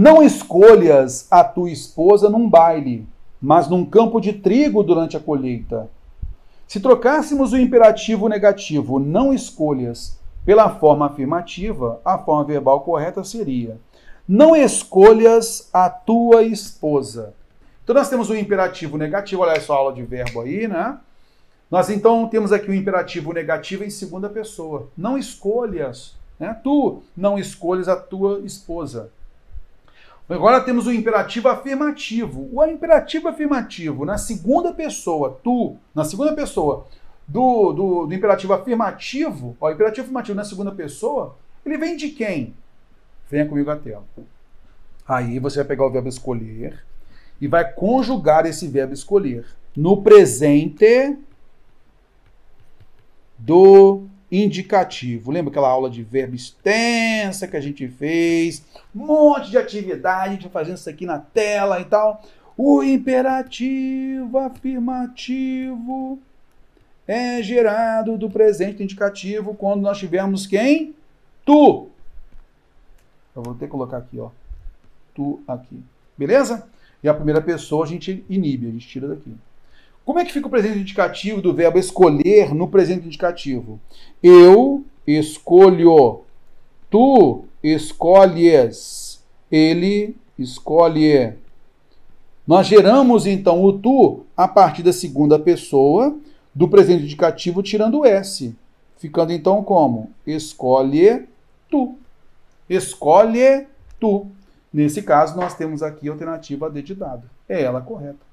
Não escolhas a tua esposa num baile, mas num campo de trigo durante a colheita. Se trocássemos o imperativo negativo não escolhas pela forma afirmativa, a forma verbal correta seria: Não escolhas a tua esposa. Então nós temos o imperativo negativo, olha só a aula de verbo aí, né? Nós então temos aqui o imperativo negativo em segunda pessoa. Não escolhas, né? Tu não escolhas a tua esposa. Agora temos o imperativo afirmativo. O imperativo afirmativo na segunda pessoa, tu, na segunda pessoa do, do, do imperativo afirmativo, ó, o imperativo afirmativo na segunda pessoa, ele vem de quem? Venha comigo tela. Aí você vai pegar o verbo escolher e vai conjugar esse verbo escolher no presente do indicativo. Lembra aquela aula de verbo extensa que a gente fez? Um monte de atividade, a gente fazendo isso aqui na tela e tal. O imperativo afirmativo é gerado do presente indicativo quando nós tivermos quem? Tu. Eu vou ter que colocar aqui, ó. Tu aqui. Beleza? E a primeira pessoa a gente inibe, a gente tira daqui. Como é que fica o presente indicativo do verbo escolher no presente indicativo? Eu escolho, tu escolhes, ele escolhe. Nós geramos então o tu a partir da segunda pessoa do presente indicativo tirando o s, ficando então como? Escolhe tu. Escolhe tu. Nesse caso, nós temos aqui a alternativa D de dado. É ela correta.